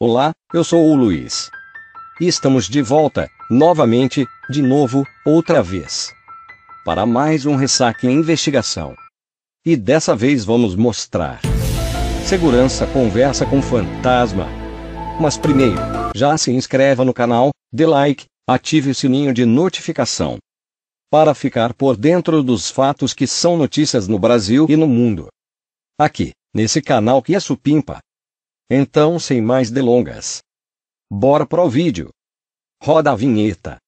Olá, eu sou o Luiz. E estamos de volta, novamente, de novo, outra vez. Para mais um Ressaque em Investigação. E dessa vez vamos mostrar. Segurança conversa com fantasma. Mas primeiro, já se inscreva no canal, dê like, ative o sininho de notificação. Para ficar por dentro dos fatos que são notícias no Brasil e no mundo. Aqui, nesse canal que é supimpa. Então, sem mais delongas. Bora pro vídeo. Roda a vinheta.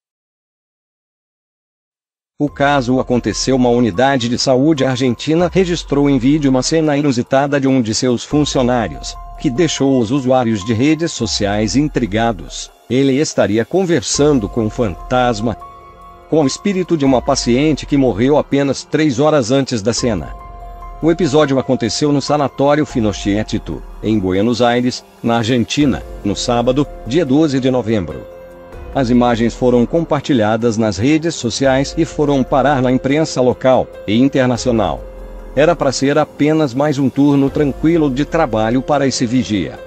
O caso aconteceu uma unidade de saúde argentina registrou em vídeo uma cena inusitada de um de seus funcionários, que deixou os usuários de redes sociais intrigados. Ele estaria conversando com um fantasma, com o espírito de uma paciente que morreu apenas três horas antes da cena. O episódio aconteceu no Sanatório Finochietito, em Buenos Aires, na Argentina, no sábado, dia 12 de novembro. As imagens foram compartilhadas nas redes sociais e foram parar na imprensa local e internacional. Era para ser apenas mais um turno tranquilo de trabalho para esse vigia.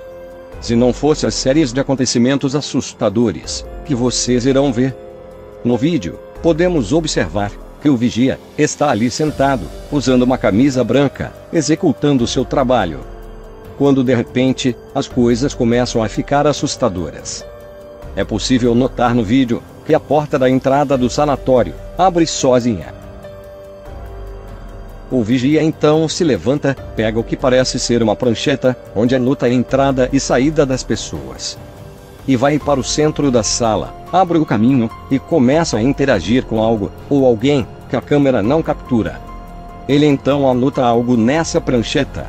Se não fosse as séries de acontecimentos assustadores que vocês irão ver no vídeo, podemos observar que o vigia está ali sentado, usando uma camisa branca, executando seu trabalho. Quando de repente, as coisas começam a ficar assustadoras. É possível notar no vídeo que a porta da entrada do sanatório abre sozinha. O vigia então se levanta, pega o que parece ser uma prancheta, onde anota a entrada e saída das pessoas e vai para o centro da sala, abre o caminho e começa a interagir com algo ou alguém que a câmera não captura. Ele então anota algo nessa prancheta.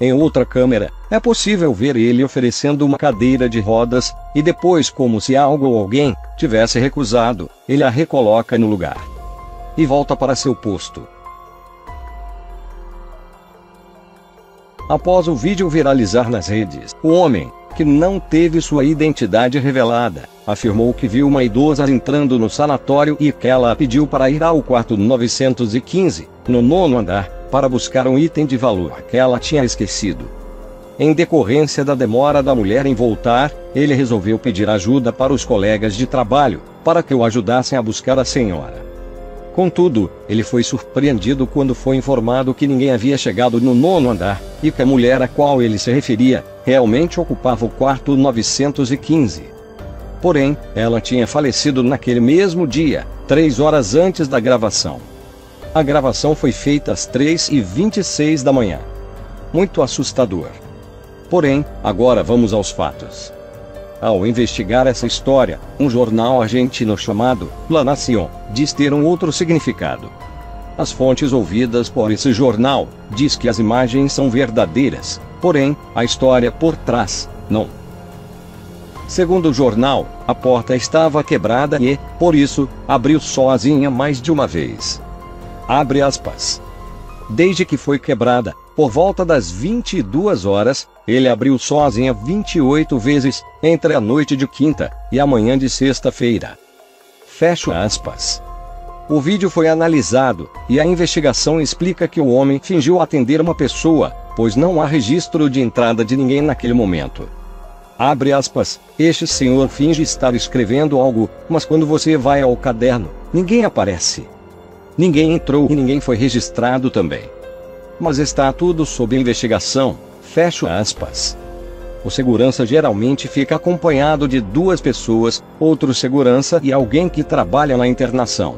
Em outra câmera, é possível ver ele oferecendo uma cadeira de rodas, e depois, como se algo ou alguém tivesse recusado, ele a recoloca no lugar. E volta para seu posto. Após o vídeo viralizar nas redes, o homem, que não teve sua identidade revelada, afirmou que viu uma idosa entrando no sanatório e que ela a pediu para ir ao quarto 915, no nono andar, para buscar um item de valor que ela tinha esquecido. Em decorrência da demora da mulher em voltar, ele resolveu pedir ajuda para os colegas de trabalho, para que o ajudassem a buscar a senhora. Contudo, ele foi surpreendido quando foi informado que ninguém havia chegado no nono andar, e que a mulher a qual ele se referia, realmente ocupava o quarto 915. Porém, ela tinha falecido naquele mesmo dia, três horas antes da gravação. A gravação foi feita às 3h26 da manhã. Muito assustador. Porém, agora vamos aos fatos. Ao investigar essa história, um jornal argentino chamado La Nación diz ter um outro significado. As fontes ouvidas por esse jornal diz que as imagens são verdadeiras, porém, a história por trás, não. Segundo o jornal, a porta estava quebrada e, por isso, abriu sozinha mais de uma vez. Abre aspas. Desde que foi quebrada, por volta das 22 horas, ele abriu sozinha 28 vezes, entre a noite de quinta e a manhã de sexta-feira. Fecha aspas. O vídeo foi analisado, e a investigação explica que o homem fingiu atender uma pessoa, pois não há registro de entrada de ninguém naquele momento. Abre aspas, este senhor finge estar escrevendo algo, mas quando você vai ao caderno, ninguém aparece. Ninguém entrou e ninguém foi registrado também. Mas está tudo sob investigação. Fecho aspas. O segurança geralmente fica acompanhado de duas pessoas, outro segurança e alguém que trabalha na internação.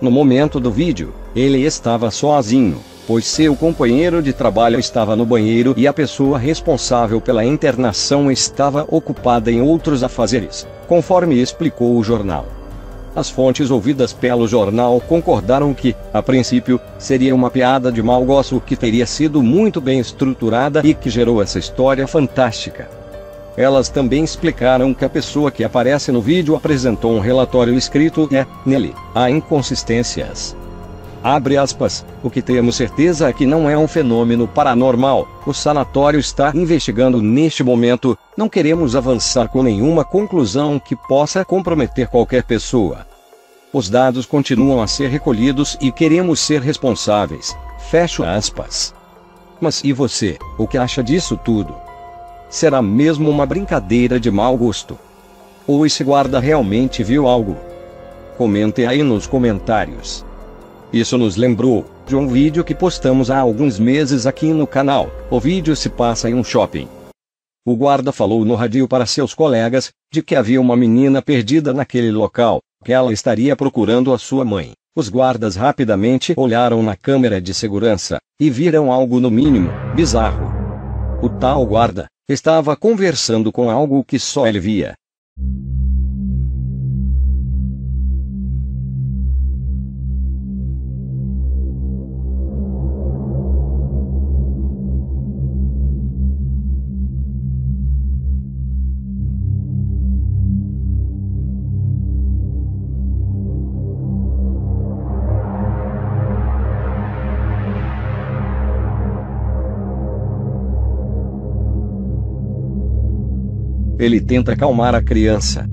No momento do vídeo, ele estava sozinho, pois seu companheiro de trabalho estava no banheiro e a pessoa responsável pela internação estava ocupada em outros afazeres, conforme explicou o jornal. As fontes ouvidas pelo jornal concordaram que, a princípio, seria uma piada de mau gosto que teria sido muito bem estruturada e que gerou essa história fantástica. Elas também explicaram que a pessoa que aparece no vídeo apresentou um relatório escrito e, nele, há inconsistências. Abre aspas, o que temos certeza é que não é um fenômeno paranormal, o sanatório está investigando neste momento, não queremos avançar com nenhuma conclusão que possa comprometer qualquer pessoa. Os dados continuam a ser recolhidos e queremos ser responsáveis. Fecho aspas. Mas e você, o que acha disso tudo? Será mesmo uma brincadeira de mau gosto? Ou esse guarda realmente viu algo? Comente aí nos comentários. Isso nos lembrou de um vídeo que postamos há alguns meses aqui no canal. O vídeo se passa em um shopping. O guarda falou no rádio para seus colegas de que havia uma menina perdida naquele local, que ela estaria procurando a sua mãe. Os guardas rapidamente olharam na câmera de segurança e viram algo no mínimo bizarro. O tal guarda estava conversando com algo que só ele via. Ele tenta acalmar a criança,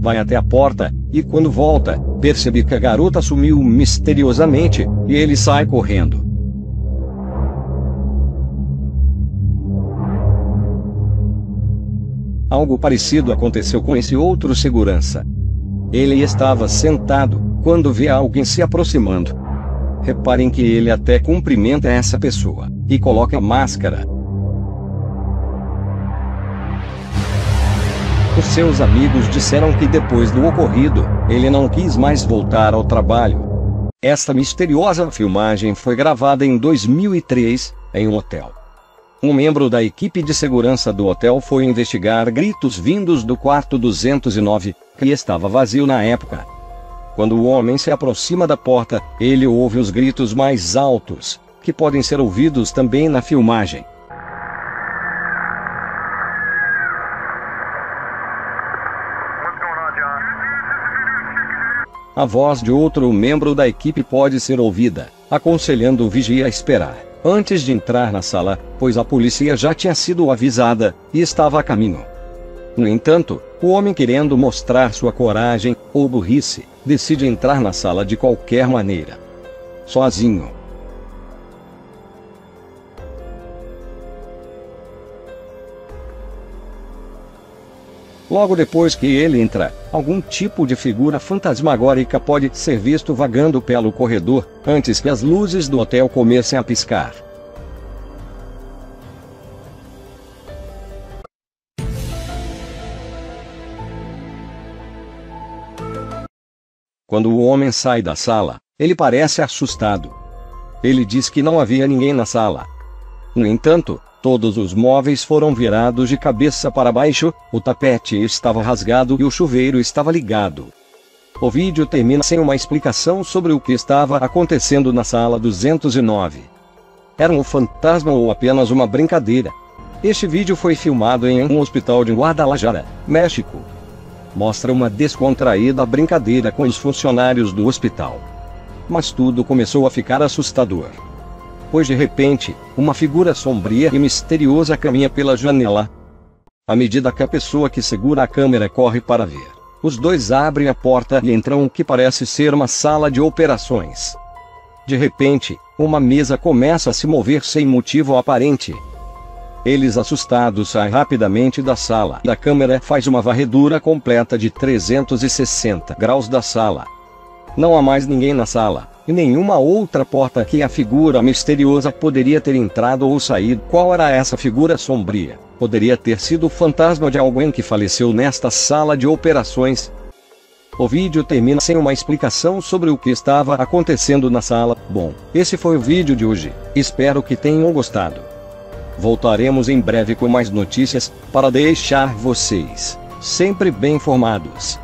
vai até a porta, e quando volta, percebe que a garota sumiu misteriosamente, e ele sai correndo. Algo parecido aconteceu com esse outro segurança. Ele estava sentado, quando vê alguém se aproximando. Reparem que ele até cumprimenta essa pessoa, e coloca a máscara, Os seus amigos disseram que depois do ocorrido, ele não quis mais voltar ao trabalho. Esta misteriosa filmagem foi gravada em 2003, em um hotel. Um membro da equipe de segurança do hotel foi investigar gritos vindos do quarto 209, que estava vazio na época. Quando o homem se aproxima da porta, ele ouve os gritos mais altos, que podem ser ouvidos também na filmagem. A voz de outro membro da equipe pode ser ouvida, aconselhando o vigia a esperar, antes de entrar na sala, pois a polícia já tinha sido avisada e estava a caminho. No entanto, o homem querendo mostrar sua coragem ou burrice, decide entrar na sala de qualquer maneira. Sozinho, Logo depois que ele entra, algum tipo de figura fantasmagórica pode ser visto vagando pelo corredor, antes que as luzes do hotel comecem a piscar. Quando o homem sai da sala, ele parece assustado. Ele diz que não havia ninguém na sala. No entanto, Todos os móveis foram virados de cabeça para baixo, o tapete estava rasgado e o chuveiro estava ligado. O vídeo termina sem uma explicação sobre o que estava acontecendo na sala 209. Era um fantasma ou apenas uma brincadeira? Este vídeo foi filmado em um hospital de Guadalajara, México. Mostra uma descontraída brincadeira com os funcionários do hospital. Mas tudo começou a ficar assustador pois de repente, uma figura sombria e misteriosa caminha pela janela. À medida que a pessoa que segura a câmera corre para ver, os dois abrem a porta e entram o que parece ser uma sala de operações. De repente, uma mesa começa a se mover sem motivo aparente. Eles assustados saem rapidamente da sala e a câmera faz uma varredura completa de 360 graus da sala. Não há mais ninguém na sala e nenhuma outra porta que a figura misteriosa poderia ter entrado ou saído. Qual era essa figura sombria? Poderia ter sido o fantasma de alguém que faleceu nesta sala de operações. O vídeo termina sem uma explicação sobre o que estava acontecendo na sala. Bom, esse foi o vídeo de hoje. Espero que tenham gostado. Voltaremos em breve com mais notícias, para deixar vocês sempre bem informados.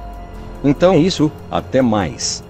Então é isso, até mais.